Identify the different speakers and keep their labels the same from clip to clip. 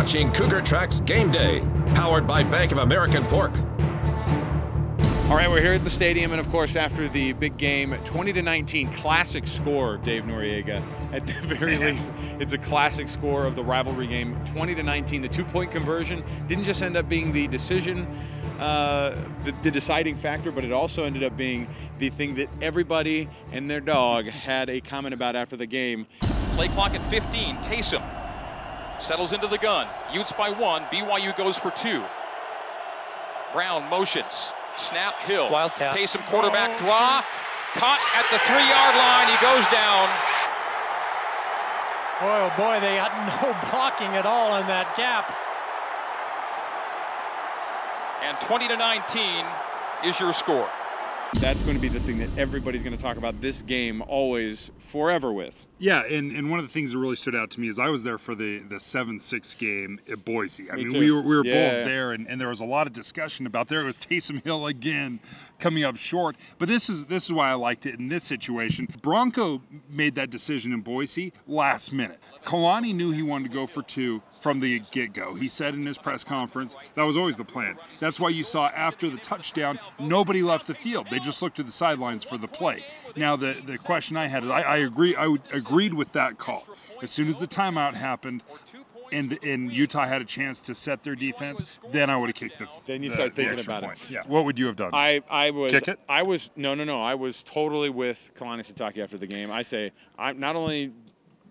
Speaker 1: watching Cougar Tracks Game Day, powered by Bank of American Fork.
Speaker 2: All right, we're here at the stadium, and of course, after the big game, 20 to 19, classic score, Dave Noriega. At the very least, it's a classic score of the rivalry game. 20 to 19, the two-point conversion didn't just end up being the decision, uh, the, the deciding factor, but it also ended up being the thing that everybody and their dog had a comment about after the game.
Speaker 3: Play clock at 15. Taysom settles into the gun. Utes by one. BYU goes for two. Brown motions. Snap Hill.
Speaker 4: Wildcat.
Speaker 3: Taysom quarterback draw. Caught at the three-yard line. He goes down.
Speaker 4: Boy, oh boy, they had no blocking at all in that gap.
Speaker 3: And 20 to 19 is your score.
Speaker 2: That's going to be the thing that everybody's going to talk about this game always, forever with.
Speaker 5: Yeah, and, and one of the things that really stood out to me is I was there for the the seven six game at Boise. I
Speaker 2: Me
Speaker 5: mean,
Speaker 2: too.
Speaker 5: we were we were
Speaker 2: Yeah.
Speaker 5: both there, and, and there was a lot of discussion about there was Taysom Hill again coming up short. But this is this is why I liked it in this situation. Bronco made that decision in Boise last minute. Kalani knew he wanted to go for two from the get go. He said in his press conference that was always the plan. That's why you saw after the touchdown, nobody left the field. They just looked to the sidelines for the play. Now the the question I had is I, I agree I would, agreed with that call. As soon as the timeout happened. And, and Utah had a chance to set their defense. Then I would have kicked the.
Speaker 2: Then you
Speaker 5: the-
Speaker 2: start thinking
Speaker 5: extra
Speaker 2: about it.
Speaker 5: point. Yeah. What would you have done?
Speaker 2: I, I was
Speaker 5: Kick it?
Speaker 2: I was no no no I was totally with Kalani Sitake after the game. I say I'm not only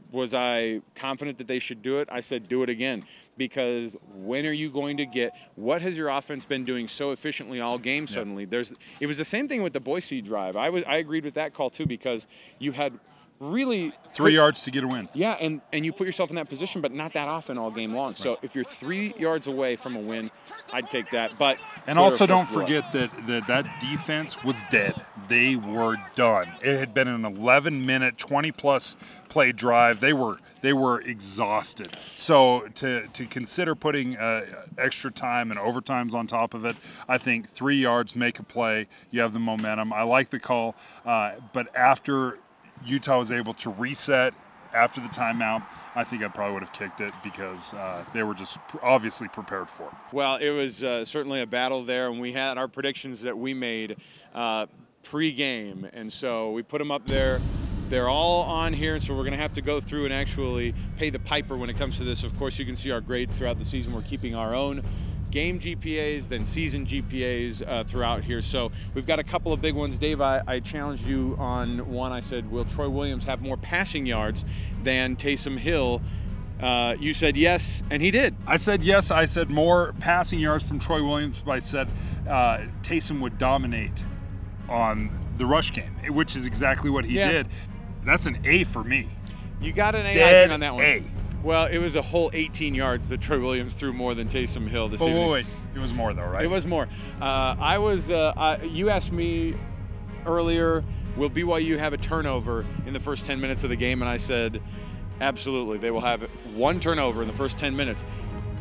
Speaker 2: was I confident that they should do it, I said do it again because when are you going to get what has your offense been doing so efficiently all game suddenly? There's it was the same thing with the Boise drive. I was I agreed with that call too because you had really
Speaker 5: Three yards to get a win.
Speaker 2: yeah, and, and you put yourself in that position, but not that often all game long. So if you're three yards away from a win, I'd take that. But
Speaker 5: And also, don't forget that, that that defense was dead. They were done. It had been an 11 minute, 20 plus play drive. They were they were exhausted. So to to consider putting uh, extra time and overtimes on top of it, I think three yards make a play. You have the momentum. I like the call, uh, but after Utah was able to reset after the timeout, I think I probably would have kicked it because uh, they were just obviously prepared for it.
Speaker 2: Well, it was uh, certainly a battle there, and we had our predictions that we made uh, pre-game, and so we put them up there. They're all on here, and so we're going to have to go through and actually pay the piper when it comes to this. Of course, you can see our grades throughout the season. We're keeping our own game GPAs, then season GPAs uh, throughout here. So we've got a couple of big ones. Dave, I, I challenged you on one. I said, will Troy Williams have more passing yards than Taysom Hill? Uh, you said yes, and he did.
Speaker 5: I said yes. I said more passing yards from Troy Williams, but I said uh, Taysom would dominate on the rush game, which is exactly what he
Speaker 2: Yeah.
Speaker 5: did. That's an A for me.
Speaker 2: You got an A
Speaker 5: Dead
Speaker 2: on that one.
Speaker 5: A.
Speaker 2: Well, it was a whole 18 yards that Troy Williams threw more than Taysom Hill this
Speaker 5: But
Speaker 2: evening.
Speaker 5: wait, wait, it was more though, right?
Speaker 2: It was more. Uh, I was. Uh, I, you asked me earlier, will BYU have a turnover in the first 10 minutes of the game? And I said, absolutely. They will have one turnover in the first 10 minutes.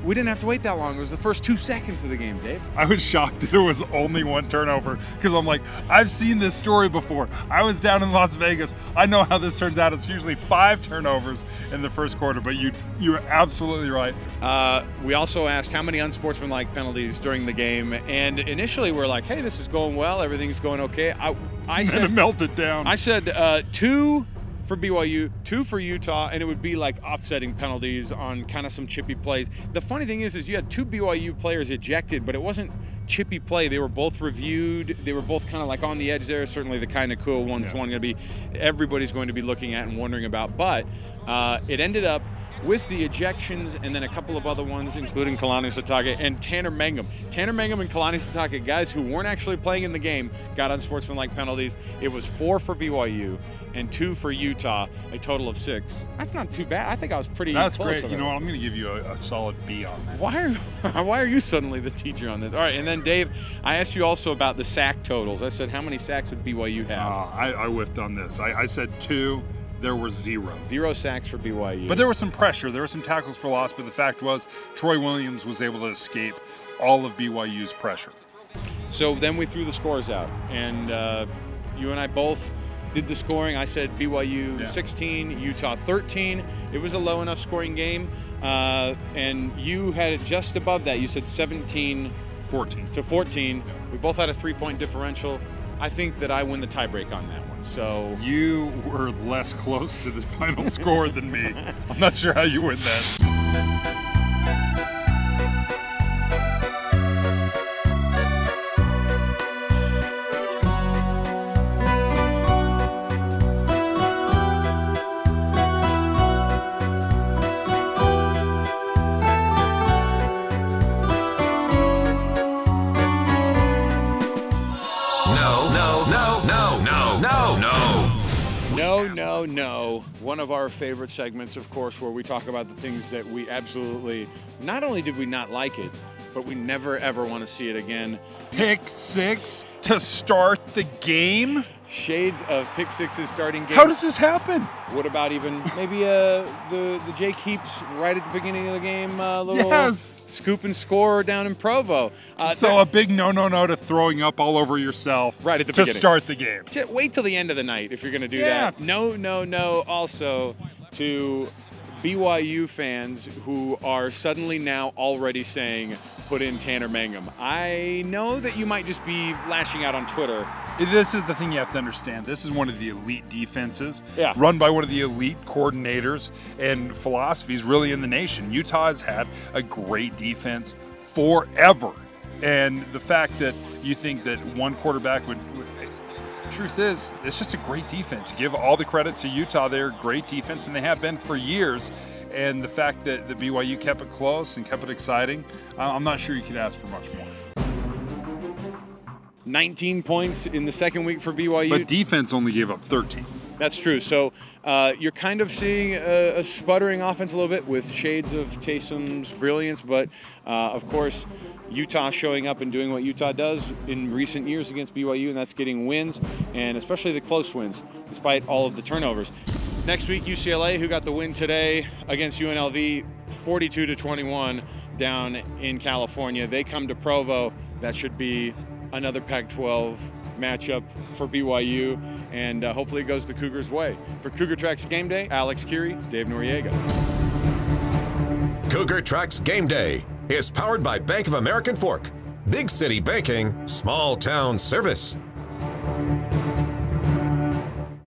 Speaker 2: We didn't have to wait that long. It was the first two seconds of the game, Dave.
Speaker 5: I was shocked that it was only one turnover because I'm like, I've seen this story before. I was down in Las Vegas. I know how this turns out. It's usually five turnovers in the first quarter, but you you were absolutely right.
Speaker 2: Uh, we also asked how many unsportsmanlike penalties during the game, and initially we're like, "Hey, this is going well. Everything's going okay." I, I
Speaker 5: And it
Speaker 2: said,
Speaker 5: melted down.
Speaker 2: I said uh, two for BYU, two for Utah, and it would be like offsetting penalties on kind of some chippy plays. The funny thing is, is you had two BYU players ejected, but it wasn't chippy play. They were both reviewed. They were both kind of like on the edge there. Certainly the kind of cool ones,
Speaker 5: Yeah.
Speaker 2: one going to be everybody's going to be looking at and wondering about. But uh, it ended up with the ejections and then a couple of other ones, including Kalani Sitake and Tanner Mangum. Tanner Mangum and Kalani Sitake, guys who weren't actually playing in the game, got unsportsmanlike penalties. It was four for BYU and two for Utah, a total of six. That's not too bad. I think I was pretty.
Speaker 5: That's great. You know what? I'm going to give you a, a solid B on that.
Speaker 2: Why are why are you suddenly the teacher on this? All right, and then Dave, I asked you also about the sack totals. I said how many sacks would BYU have?
Speaker 5: Uh, I, I whiffed on this. I, I said two. There were zero.
Speaker 2: Zero sacks for BYU.
Speaker 5: But there was some pressure. There were some tackles for loss. But the fact was, Troy Williams was able to escape all of BYU's pressure.
Speaker 2: So then we threw the scores out, and uh, you and I both did the scoring. I said BYU
Speaker 5: Yeah.
Speaker 2: 16, Utah 13. It was a low enough scoring game, uh, and you had it just above that. You said 17
Speaker 5: 14.
Speaker 2: to 14. We both had a three-point differential. I think that I win the tiebreak on that one. So
Speaker 5: You were less close to the final score than me. I'm not sure how you win that.
Speaker 1: No, no, no.
Speaker 2: One of our favorite segments, of course, where we talk about the things that we absolutely, not only did we not like it, but we never ever want to see it again.
Speaker 5: Pick six to start the game?
Speaker 2: Shades of pick sixes starting games.
Speaker 5: How does this happen?
Speaker 2: What about even maybe uh, the the Jake Heaps right at the beginning of the game, uh, little
Speaker 5: Yes.
Speaker 2: scoop and score down in Provo. Uh,
Speaker 5: So a big no, no, no to throwing up all over yourself
Speaker 2: Right at the
Speaker 5: to
Speaker 2: beginning.
Speaker 5: start the game.
Speaker 2: Wait till the end of the night if you're going to do
Speaker 5: Yeah.
Speaker 2: that. No, no, no. Also, to BYU fans who are suddenly now already saying, put in Tanner Mangum. I know that you might just be lashing out on Twitter.
Speaker 5: This is the thing you have to understand. This is one of the elite defenses,
Speaker 2: Yeah.
Speaker 5: run by one of the elite coordinators and philosophies really in the nation. Utah has had a great defense forever. And the fact that you think that one quarterback would, would truth is, it's just a great defense. You give all the credit to Utah, they're a great defense, and they have been for years. And the fact that the BYU kept it close and kept it exciting, I'm not sure you could ask for much more.
Speaker 2: 19 points in the second week for BYU.
Speaker 5: But defense only gave up 13.
Speaker 2: That's true. So uh, you're kind of seeing a, a sputtering offense a little bit with shades of Taysom's brilliance, but uh, of course, Utah showing up and doing what Utah does in recent years against BYU, and that's getting wins, and especially the close wins, despite all of the turnovers. Next week, UCLA, who got the win today against UNLV, 42 to 21 down in California. They come to Provo. That should be another Pac-12 matchup for BYU, and uh, hopefully it goes the Cougars' way. For Cougar Tracks Game Day, Alex Kirry, Dave Noriega.
Speaker 1: Cougar Tracks Game Day is powered by Bank of American Fork. Big city banking, small town service.